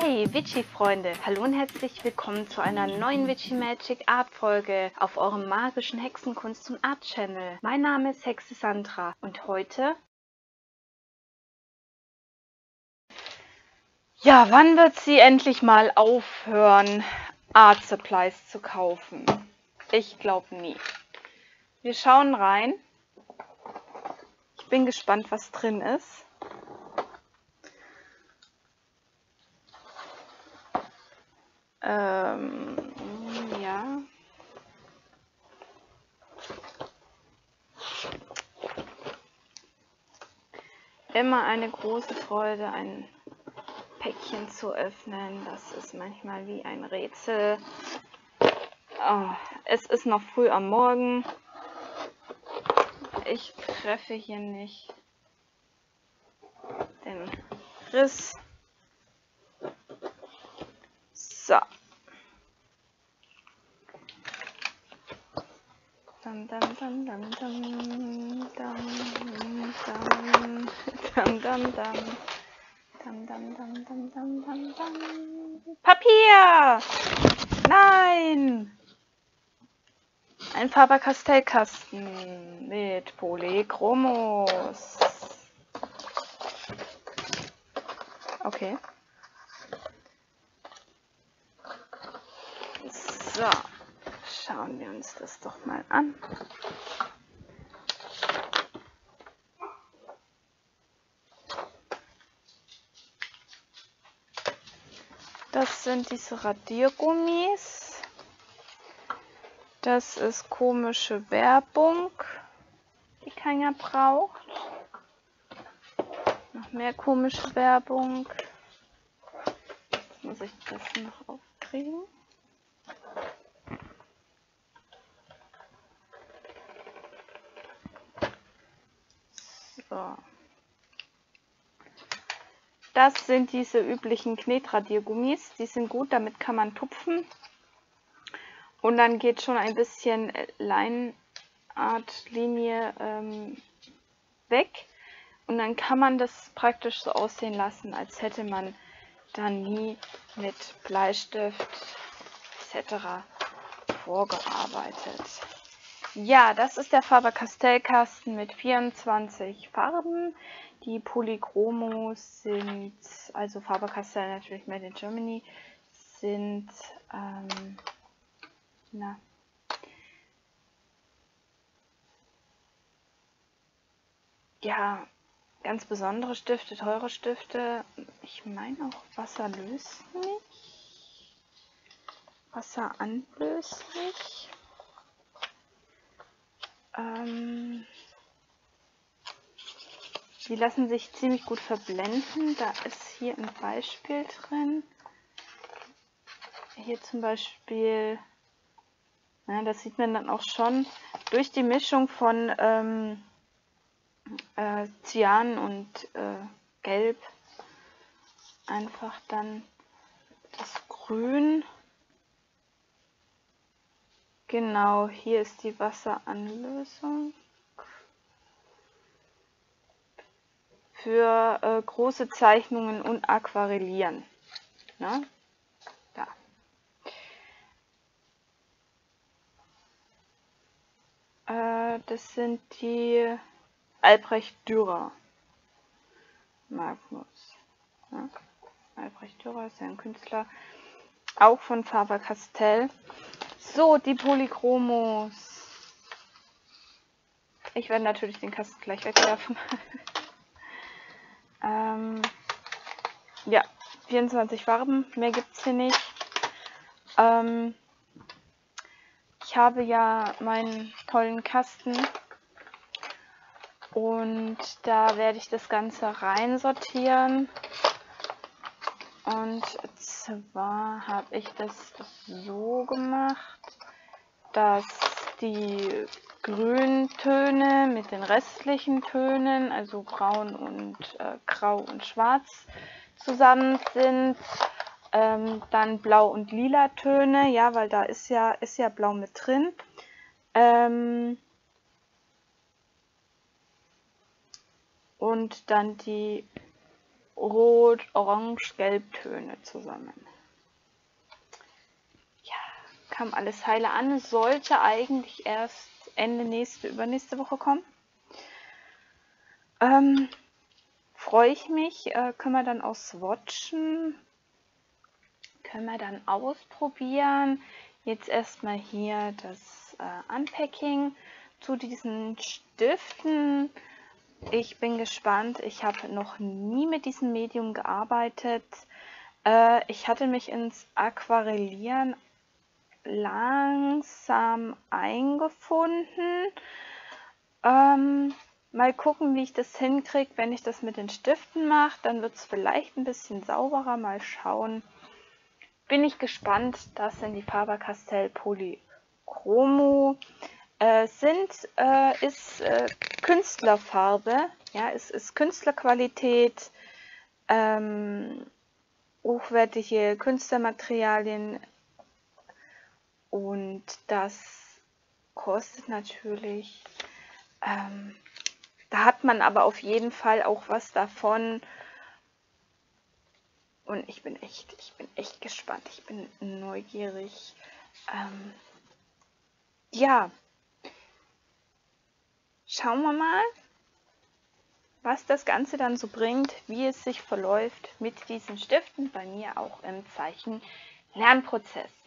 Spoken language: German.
Hey Witchy-Freunde, hallo und herzlich willkommen zu einer neuen Witchy Magic Art Folge auf eurem magischen Hexenkunst und Art Channel. Mein Name ist Hexe Sandra und heute... Ja, wann wird sie endlich mal aufhören, Art Supplies zu kaufen? Ich glaube nie. Wir schauen rein. Ich bin gespannt, was drin ist. Ähm, Immer eine große Freude, ein Päckchen zu öffnen. Das ist manchmal wie ein Rätsel. Oh, es ist noch früh am Morgen. Ich treffe hier nicht den Riss. Papier! Nein! Ein Faber-Castell-Kasten mit Polychromos. Okay. So, schauen wir uns das doch mal an. Das sind diese Radiergummis. Das ist komische Werbung, die keiner braucht. Noch mehr komische Werbung. Jetzt muss ich das noch aufkriegen. So. Das sind diese üblichen Knetradiergummis. Die sind gut, damit kann man tupfen. Und dann geht schon ein bisschen Leinartlinie ähm, weg. Und dann kann man das praktisch so aussehen lassen, als hätte man da nie mit Bleistift etc. vorgearbeitet. Ja, das ist der Faber-Castell-Kasten mit 24 Farben. Die Polychromos sind, also Faber-Castell natürlich made in Germany, sind, ähm, na, ja, ganz besondere Stifte, teure Stifte. Ich meine auch wasserlöslich. Wasseranlöslich. Ähm, die lassen sich ziemlich gut verblenden. Da ist hier ein Beispiel drin. Hier zum Beispiel, ja, das sieht man dann auch schon, durch die Mischung von ähm, äh, Cyan und äh, Gelb einfach dann das Grün. Genau, hier ist die Wasseranlösung. Für äh, große Zeichnungen und Aquarellieren. Ne? Da. Äh, das sind die Albrecht Dürer Magnus. Ne? Albrecht Dürer ist ja ein Künstler, auch von Faber-Castell. So, die Polychromos. Ich werde natürlich den Kasten gleich wegwerfen. Ähm, ja, 24 Farben, mehr gibt es hier nicht. Ähm, ich habe ja meinen tollen Kasten und da werde ich das Ganze rein sortieren. Und zwar habe ich das so gemacht, dass die Grüntöne mit den restlichen Tönen, also braun und äh, grau und schwarz zusammen sind. Ähm, dann blau und lila Töne, ja, weil da ist ja, ist ja blau mit drin. Ähm, und dann die Rot, Orange, Gelbtöne zusammen. Ja, kam alles heile an. Sollte eigentlich erst Ende nächste, übernächste Woche kommen. Ähm, Freue ich mich. Äh, können wir dann auch swatchen. Können wir dann ausprobieren. Jetzt erstmal hier das äh, Unpacking zu diesen Stiften. Ich bin gespannt. Ich habe noch nie mit diesem Medium gearbeitet. Äh, ich hatte mich ins Aquarellieren langsam eingefunden. Ähm, mal gucken, wie ich das hinkriege. Wenn ich das mit den Stiften mache, dann wird es vielleicht ein bisschen sauberer. Mal schauen. Bin ich gespannt. Das sind die Faber-Castell Polychromo. Äh, sind, äh, ist äh, Künstlerfarbe, ja, es ist Künstlerqualität, ähm, hochwertige Künstlermaterialien und das kostet natürlich, ähm, da hat man aber auf jeden Fall auch was davon und ich bin echt, ich bin echt gespannt, ich bin neugierig. Ähm, ja, schauen wir mal, was das Ganze dann so bringt, wie es sich verläuft mit diesen Stiften, bei mir auch im Zeichen Lernprozess.